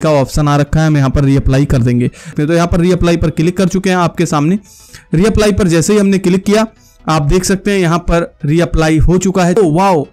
का ऑप्शन आ रखा है, हम यहाँ पर रीअप्लाई कर देंगे। तो यहाँ पर रीअप्लाई पर क्लिक कर चुके हैं आपके सामने। रीअप्लाई पर जैसे ही हमने क्लिक किया, आप देख सकते हैं यहाँ पर रीअप्लाई हो चुका है। तो वाओ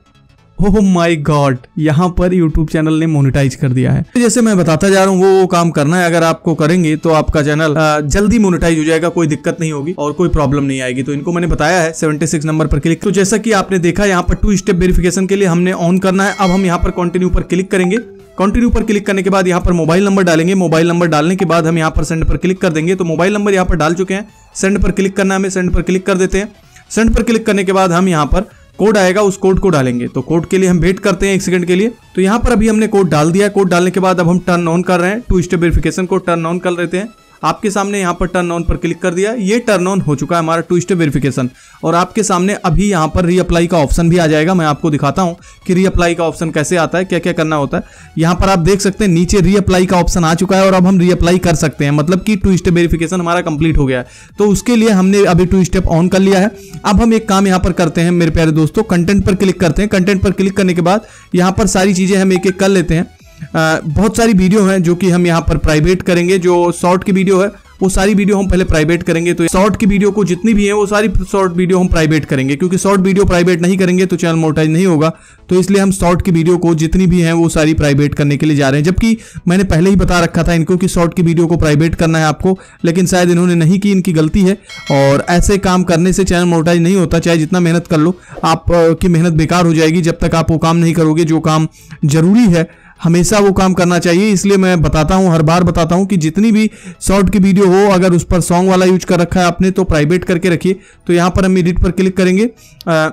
ओह माय गॉड यहाँ पर YouTube चैनल ने मोनेटाइज कर दिया है। जैसे मैं बताता जा रहा हूँ, वो वो काम करना है। अगर आपको करेंगे तो आपका चैनल जल्दी मोनेटाइज हो जाएगा, कोई दिक्कत नहीं होगी और कोई प्रॉब्लम नहीं आएगी। तो इनको मैंने बताया है 76 नंबर पर क्लिक तो जैसा कि आपने देखा, यहाँ पर टू स्टेप वेरिफिकेशन के लिए हमने ऑन करना है। अब हम यहाँ पर कंटिन्यू पर क्लिक करेंगे। कंटिन्यू पर क्लिक करने के बाद यहाँ पर मोबाइल नंबर डालेंगे। मोबाइल नंबर डालने के बाद हम यहाँ पर सेंड पर क्लिक कर देंगे। तो मोबाइल नंबर यहाँ पर डाल चुके हैं। सेंड पर क्लिक करना हमें। सेंड पर क्लिक कर देते हैं। सेंड पर क्लिक करने के बाद हम यहाँ पर कोड आएगा। उस कोड को डालेंगे। तो कोड के लिए हम वेट करते हैं एक सेकंड के लिए। तो यहाँ पर अभी हमने कोड डाल दिया। कोड डालने के बाद अब हम टर्न ऑन कर रहे हैं। टू स्टेप वेरिफिकेशन को टर्न ऑन कर लेते हैं। आपके सामने यहाँ पर टर्न ऑन पर क्लिक कर दिया। ये टर्न ऑन हो चुका है हमारा टू स्टेप वेरिफिकेशन और आपके सामने अभी यहाँ पर रीअप्लाई का ऑप्शन भी आ जाएगा। मैं आपको दिखाता हूँ कि रीअप्लाई का ऑप्शन कैसे आता है क्या क्या करना होता है। यहाँ पर आप देख सकते हैं, नीचे रीअप्लाई का ऑप्शन आ चुका है और अब हम रीअप्लाई कर सकते हैं। मतलब कि टू स्टेप वेरिफिकेशन हमारा कंप्लीट हो गया है। तो उसके लिए हमने अभी टू स्टेप ऑन कर लिया है। अब हम एक काम यहाँ पर करते हैं, मेरे प्यारे दोस्तों कंटेंट पर क्लिक करते हैं। कंटेंट पर क्लिक करने के बाद यहाँ पर सारी चीज़ें हम एक एक कर लेते हैं। बहुत सारी वीडियो हैं जो कि हम यहाँ पर प्राइवेट करेंगे जो शॉर्ट की वीडियो है वो सारी वीडियो हम पहले प्राइवेट करेंगे। तो शॉर्ट की वीडियो को जितनी भी है वो सारी शॉर्ट वीडियो हम प्राइवेट करेंगे क्योंकि शॉर्ट वीडियो प्राइवेट नहीं करेंगे तो चैनल मोटाइज नहीं होगा। तो इसलिए हम शॉर्ट की वीडियो को जितनी भी है वो सारी प्राइवेट करने के लिए जा रहे हैं। जबकि मैंने पहले ही बता रखा था इनको कि शॉर्ट की वीडियो को प्राइवेट करना है आपको लेकिन शायद इन्होंने नहीं की इनकी गलती है। और ऐसे काम करने से चैनल मोटाइज नहीं होता चाहे जितना मेहनत कर लो आप अ, की मेहनत बेकार हो जाएगी जब तक आप वो काम नहीं करोगे। जो काम ज़रूरी है हमेशा वो काम करना चाहिए इसलिए मैं बताता हूँ हर बार बताता हूँ कि जितनी भी शॉर्ट की वीडियो हो अगर उस पर सॉन्ग वाला यूज़ कर रखा है आपने तो प्राइवेट करके रखिए। तो यहाँ पर हम एडिट पर क्लिक करेंगे। अ,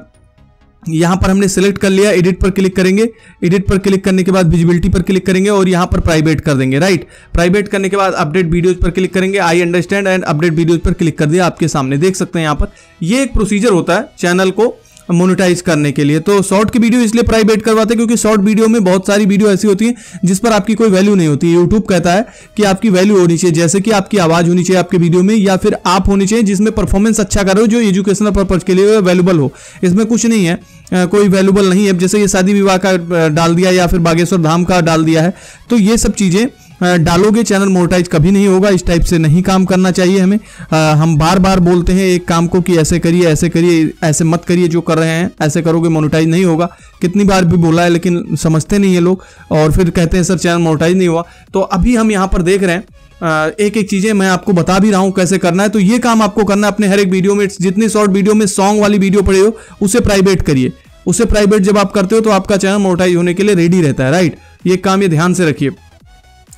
यहाँ पर हमने सेलेक्ट कर लिया एडिट पर क्लिक करेंगे। एडिट पर क्लिक करने के बाद विजिबिलिटी पर क्लिक करेंगे और यहाँ पर प्राइवेट कर देंगे राइट प्राइवेट करने के बाद अपडेट वीडियोज़ पर क्लिक करेंगे। I understand and update videos पर क्लिक कर दिया आपके सामने। देख सकते हैं यहाँ पर। ये एक प्रोसीजर होता है चैनल को मोनेटाइज करने के लिए। तो शॉर्ट की वीडियो इसलिए प्राइवेट करवाते हैं क्योंकि शॉर्ट वीडियो में बहुत सारी वीडियो ऐसी होती है जिस पर आपकी कोई वैल्यू नहीं होती। यूट्यूब कहता है कि आपकी वैल्यू होनी चाहिए, जैसे कि आपकी आवाज़ होनी चाहिए आपके वीडियो में, या फिर आप होनी चाहिए जिसमें परफॉर्मेंस अच्छा कर, जो एजुकेशनल पर्पज के लिए वैल्यूबल हो। इसमें कुछ नहीं है कोई वैल्यूबल नहीं है। जैसे ये शादी विवाह का डाल दिया या फिर बागेश्वर धाम का डाल दिया है तो ये सब चीज़ें डालोगे चैनल मोनेटाइज कभी नहीं होगा इस टाइप से नहीं काम करना चाहिए हमें। अ, हम बार बार बोलते हैं एक काम को कि ऐसे करिए ऐसे करिए ऐसे मत करिए जो कर रहे हैं ऐसे करोगे मोनोटाइज नहीं होगा। कितनी बार भी बोला है लेकिन समझते नहीं है लोग और फिर कहते हैं सर चैनल मोनेटाइज नहीं हुआ। तो अभी हम यहाँ पर देख रहे हैं एक एक चीज़ें मैं आपको बता भी रहा हूँ कैसे करना है। तो ये काम आपको करना है अपने हर एक वीडियो में जितनी शॉर्ट वीडियो में सॉन्ग वाली वीडियो पड़े हो उसे प्राइवेट करिए। उसे प्राइवेट जब आप करते हो तो आपका चैनल मोनेटाइज होने के लिए रेडी रहता है राइट? ये काम ये ध्यान से रखिए।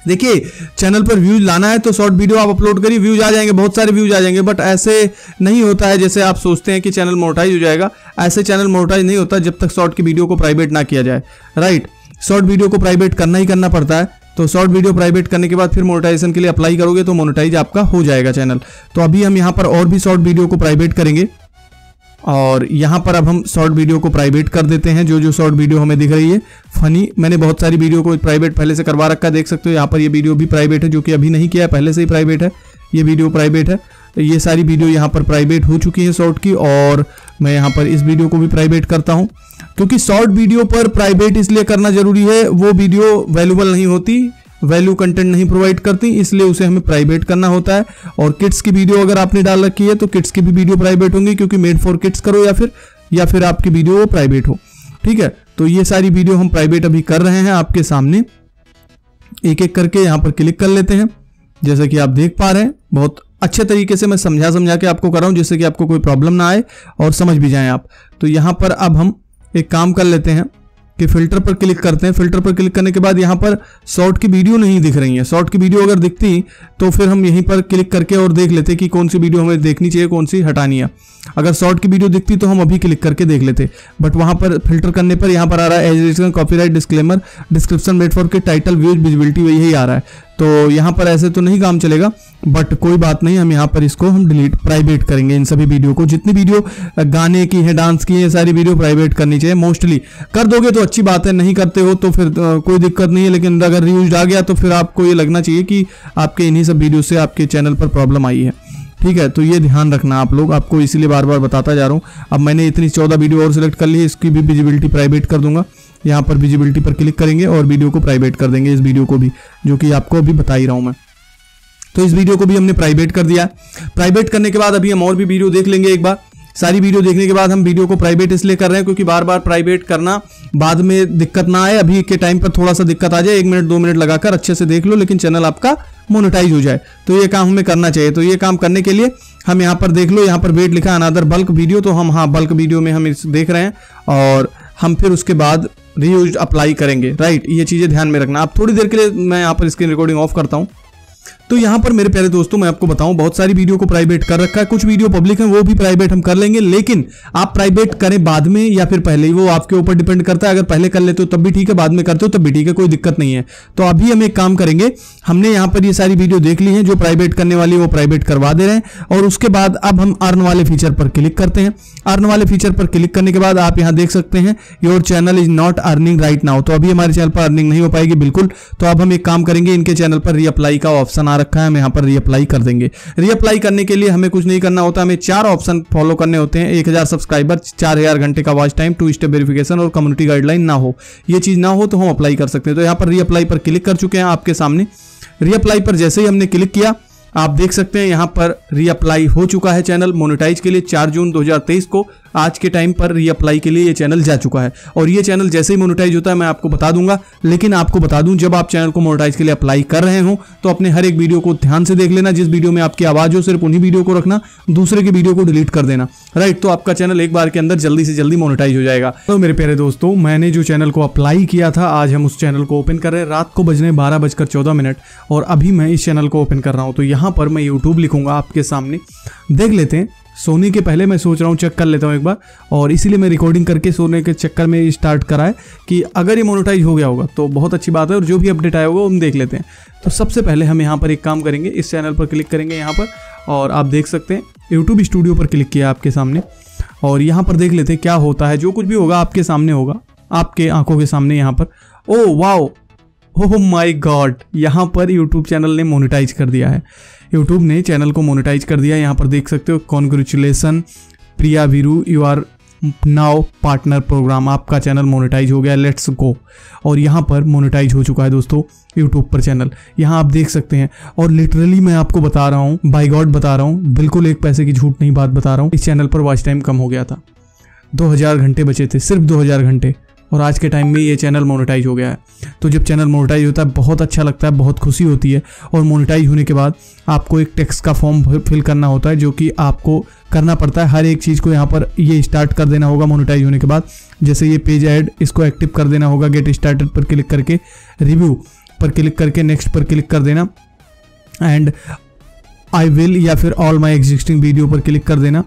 देखिए चैनल पर व्यूज़ लाना है तो शॉर्ट वीडियो आप अपलोड करिए व्यूज़ आ जाएँगे, बहुत सारे व्यूज़ आ जाएँगे बट ऐसे नहीं होता है जैसे आप सोचते हैं कि चैनल मोनेटाइज हो जाएगा, ऐसे चैनल मोनेटाइज नहीं होता जब तक शॉर्ट की वीडियो को प्राइवेट ना किया जाए राइट शॉर्ट वीडियो को प्राइवेट करना ही करना पड़ता है तो शॉर्ट वीडियो प्राइवेट करने के बाद फिर मोनेटाइजेशन के लिए अप्लाई करोगे तो मोनेटाइज आपका हो जाएगा चैनल तो अभी हम यहाँ पर और भी शॉर्ट वीडियो को प्राइवेट करेंगे. और यहाँ पर अब हम शॉर्ट वीडियो को प्राइवेट कर देते हैं। जो जो शॉर्ट वीडियो हमें दिख रही है फनी मैंने बहुत सारी वीडियो को प्राइवेट पहले से करवा रखा देख सकते हो। यहाँ पर ये वीडियो भी प्राइवेट है, जो कि अभी नहीं किया है, पहले से ही प्राइवेट है। ये वीडियो प्राइवेट है। तो ये सारी वीडियो यहाँ पर प्राइवेट हो चुकी है शॉर्ट की और मैं यहाँ पर इस वीडियो को भी प्राइवेट करता हूँ। क्योंकि शॉर्ट वीडियो पर प्राइवेट इसलिए करना ज़रूरी है, वो वीडियो वैल्यूबल नहीं होती। वैल्यू कंटेंट नहीं प्रोवाइड करती, इसलिए उसे हमें प्राइवेट करना होता है। और किड्स की वीडियो अगर आपने डाल रखी है तो किड्स की भी वीडियो प्राइवेट होंगी, क्योंकि मेड फॉर किड्स करो या फिर या फिर आपकी वीडियो वो प्राइवेट हो। ठीक है? तो ये सारी वीडियो हम प्राइवेट अभी कर रहे हैं आपके सामने। एक एक करके यहाँ पर क्लिक कर लेते हैं। जैसा कि आप देख पा रहे हैं, बहुत अच्छे तरीके से मैं समझा समझा के आपको कर रहा हूँ जिससे कि आपको कोई प्रॉब्लम ना आए और समझ भी जाएँ आप। तो यहाँ पर अब हम एक काम कर लेते हैं। कि फ़िल्टर पर क्लिक करते हैं। फ़िल्टर पर क्लिक करने के बाद यहाँ पर शॉर्ट की वीडियो नहीं दिख रही है। शॉर्ट की वीडियो अगर दिखती तो फिर हम यहीं पर क्लिक करके और देख लेते कि कौन सी वीडियो हमें देखनी चाहिए, कौन सी हटानी है। अगर शॉर्ट की वीडियो दिखती तो हम अभी क्लिक करके देख लेते। बट वहाँ पर फ़िल्टर करने पर यहाँ पर आ रहा है education copyright disclaimer description platform for के टाइटल व्यूज़ विजिबिलिटी वही आ रहा है। तो यहाँ पर ऐसे तो नहीं काम चलेगा बट कोई बात नहीं हम यहाँ पर इसको हम डिलीट प्राइवेट करेंगे इन सभी वीडियो को। जितनी वीडियो गाने की है डांस की है सारी वीडियो प्राइवेट करनी चाहिए मोस्टली कर दोगे तो अच्छी बात है नहीं करते हो तो फिर अ, कोई दिक्कत नहीं है लेकिन अगर रिव्यूज़ आ गया तो फिर आपको ये लगना चाहिए कि आपके इन्हीं सब वीडियो से आपके चैनल पर प्रॉब्लम आई है। ठीक है तो ये ध्यान रखना आप लोग आपको इसीलिए बार बार बताता जा रहा हूँ। अब मैंने इतनी चौदह वीडियो और सिलेक्ट कर ली है इसकी भी विजिबिलिटी प्राइवेट कर दूँगा। यहाँ पर विजिबिलिटी पर क्लिक करेंगे और वीडियो को प्राइवेट कर देंगे इस वीडियो को भी, जो कि आपको अभी बता ही रहा हूँ मैं। तो इस वीडियो को भी हमने प्राइवेट कर दिया। प्राइवेट करने के बाद अभी हम और भी वीडियो देख लेंगे एक बार। सारी वीडियो देखने के बाद हम वीडियो को प्राइवेट इसलिए कर रहे हैं क्योंकि बार बार प्राइवेट करना बाद में दिक्कत ना आए। अभी के टाइम पर थोड़ा सा दिक्कत आ जाए, एक मिनट दो मिनट लगाकर अच्छे से देख लो, लेकिन चैनल आपका मोनेटाइज हो जाए। तो ये काम हमें करना चाहिए। तो ये काम करने के लिए हम यहाँ पर देख लो, यहाँ पर वेट लिखा अनादर बल्क वीडियो तो हम हाँ बल्क वीडियो में हम इस देख रहे हैं और हम फिर उसके बाद रीयूज अप्लाई करेंगे। राइट ये चीज़ें ध्यान में रखना। आप थोड़ी देर के लिए मैं यहाँ पर स्क्रीन रिकॉर्डिंग ऑफ़ करता हूँ। तो यहाँ पर मेरे प्यारे दोस्तों, मैं आपको बताऊँ, बहुत सारी वीडियो को प्राइवेट कर रखा है। कुछ वीडियो पब्लिक है, वो भी प्राइवेट हम कर लेंगे, लेकिन आप प्राइवेट करें बाद में या फिर पहले ही, वो आपके ऊपर डिपेंड करता है। अगर पहले कर लेते हो, तब भी ठीक है, बाद में करते हो, तब भी ठीक है, कोई दिक्कत नहीं है। तो अभी हम एक काम करेंगे, हमने यहाँ पर ये सारी वीडियो देख ली है, जो प्राइवेट करने वाली वो प्राइवेट करवा दे रहे हैं। और उसके बाद अब हम अर्न वाले फीचर पर क्लिक करते हैं। अर्न वाले फीचर पर क्लिक करने के बाद आप यहाँ देख सकते हैं your channel is not earning right now तो अभी हमारे चैनल पर अर्निंग नहीं हो पाएगी, बिल्कुल। तो अब हम एक काम करेंगे, इनके चैनल पर रीअप्लाई का ऑप्शन आ रखा है, हम यहाँ पर रीअप्लाई कर देंगे। रीअप्लाई करने के लिए हमें कुछ नहीं करना होता, हमें चार ऑप्शन फॉलो करने होते हैं। एक हज़ार सब्सक्राइबर चार हज़ार घंटे का watch time two step verification और कम्युनिटी गाइडलाइन ना हो। ये चीज़ ना हो तो हम अप्लाई कर सकते हैं। तो यहाँ पर रीअप्लाई पर क्लिक कर चुके हैं आपके सामने। रीअप्लाई पर जैसे ही हमने क्लिक किया, आप देख सकते हैं यहाँ पर रीअप्लाई हो चुका है चैनल मोनेटाइज के लिए 4 जून 2023 को आज के टाइम पर रीअप्लाई के लिए ये चैनल जा चुका है। और ये चैनल जैसे ही मोनेटाइज होता है, मैं आपको बता दूँगा। लेकिन आपको बता दूँ, जब आप चैनल को मोनेटाइज के लिए अप्लाई कर रहे हो तो अपने हर एक वीडियो को ध्यान से देख लेना। जिस वीडियो में आपकी आवाज़ हो, सिर्फ़ उन्हीं वीडियो को रखना, दूसरे की वीडियो को डिलीट कर देना। राइट तो आपका चैनल एक बार के अंदर जल्दी से जल्दी मोनेटाइज हो जाएगा। तो मेरे प्यारे दोस्तों, मैंने जो चैनल को अप्लाई किया था, आज हम उस चैनल को ओपन कर रहे हैं। रात को बजने बारह बजकर चौदह मिनट, और अभी मैं इस चैनल को ओपन कर रहा हूँ। तो यहाँ पर मैं यूट्यूब लिखूँगा आपके सामने। देख लेते हैं। सोने के पहले मैं सोच रहा हूँ चेक कर लेता हूँ एक बार। और इसीलिए मैं रिकॉर्डिंग करके सोने के चक्कर में स्टार्ट करा है कि अगर ये मोनोटाइज हो गया होगा तो बहुत अच्छी बात है और जो भी अपडेट आया होगा हम देख लेते हैं। तो सबसे पहले हम यहाँ पर एक काम करेंगे, इस चैनल पर क्लिक करेंगे यहाँ पर और आप देख सकते हैं यूट्यूब स्टूडियो पर क्लिक किया आपके सामने। और यहाँ पर देख लेते हैं क्या होता है, जो कुछ भी होगा आपके सामने होगा, आपके आँखों के सामने यहाँ पर। Oh wow oh my god यहाँ पर यूट्यूब चैनल ने मोनेटाइज कर दिया है। यूट्यूब ने चैनल को मोनेटाइज कर दिया यहाँ पर देख सकते हो congratulation Priya Veeru you are now partner programme आपका चैनल मोनेटाइज हो गया। लेट्स गो और यहाँ पर मोनेटाइज हो चुका है दोस्तों यूट्यूब पर चैनल यहाँ आप देख सकते हैं। और लिटरली मैं आपको बता रहा हूँ बाई गॉड बता रहा हूँ, बिल्कुल एक पैसे की झूठ नहीं बात बता रहा हूँ। इस चैनल पर वॉच टाइम कम हो गया था। 2000 घंटे बचे थे, सिर्फ़ 2000 घंटे। और आज के टाइम में ये चैनल मोनेटाइज हो गया है। तो जब चैनल मोनेटाइज होता है, बहुत अच्छा लगता है, बहुत खुशी होती है और मोनेटाइज होने के बाद आपको एक टैक्स का फॉर्म फिल करना होता है, जो कि आपको करना पड़ता है। हर एक चीज़ को यहाँ पर ये स्टार्ट कर देना होगा मोनेटाइज होने के बाद। जैसे ये पेज ऐड इसको एक्टिव कर देना होगा गेट स्टार्टेड पर क्लिक करके रिव्यू पर क्लिक करके नेक्स्ट पर क्लिक कर देना। एंड आई विल या फिर ऑल माई एग्जिस्टिंग वीडियो पर क्लिक कर देना।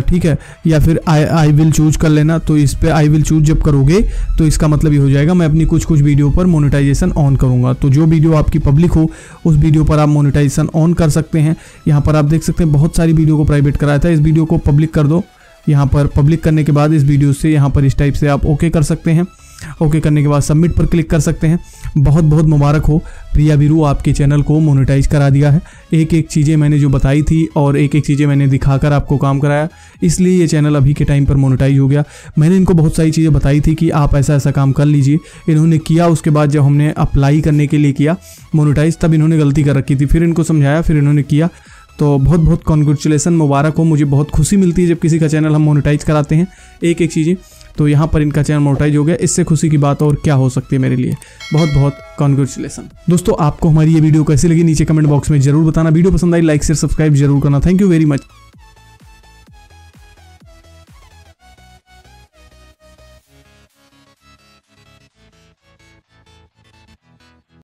ठीक है? या फिर आई आई विल चूज़ कर लेना। तो इस पर आई विल चूज़ जब करोगे तो इसका मतलब ये हो जाएगा, मैं अपनी कुछ कुछ वीडियो पर मोनिटाइजेशन ऑन करूँगा। तो जो वीडियो आपकी पब्लिक हो, उस वीडियो पर आप मोनिटाइजेशन ऑन कर सकते हैं। यहाँ पर आप देख सकते हैं, बहुत सारी वीडियो को प्राइवेट कराया था। इस वीडियो को पब्लिक कर दो। यहाँ पर पब्लिक करने के बाद इस वीडियो से, यहाँ पर इस टाइप से आप ओके कर सकते हैं। ओके, करने के बाद सबमिट पर क्लिक कर सकते हैं। बहुत बहुत मुबारक हो। प्रिया वीरू आपके चैनल को मोनेटाइज करा दिया है। एक एक चीज़ें मैंने जो बताई थी और एक एक चीज़ें मैंने दिखाकर आपको काम कराया। इसलिए ये चैनल अभी के टाइम पर मोनेटाइज हो गया। मैंने इनको बहुत सारी चीज़ें बताई थी कि आप ऐसा ऐसा काम कर लीजिए। इन्होंने किया, उसके बाद जब हमने अप्लाई करने के लिए किया मोनेटाइज तब इन्होंने गलती कर रखी थी। फिर इनको समझाया, फिर इन्होंने किया। तो बहुत बहुत कॉन्ग्रेचुलेसन मुबारक हो। मुझे बहुत खुशी मिलती है जब किसी का चैनल हम मोनेटाइज कराते हैं। एक एक चीज़ें। तो यहाँ पर इनका चैनल मोटाइज हो गया। इससे खुशी की बात और क्या हो सकती है मेरे लिए? बहुत बहुत कॉन्ग्रेचुलेसन दोस्तों, आपको हमारी ये वीडियो कैसी लगी? नीचे कमेंट बॉक्स में ज़रूर बताना। वीडियो पसंद आई लाइक शेयर सब्सक्राइब ज़रूर करना। Thank you very much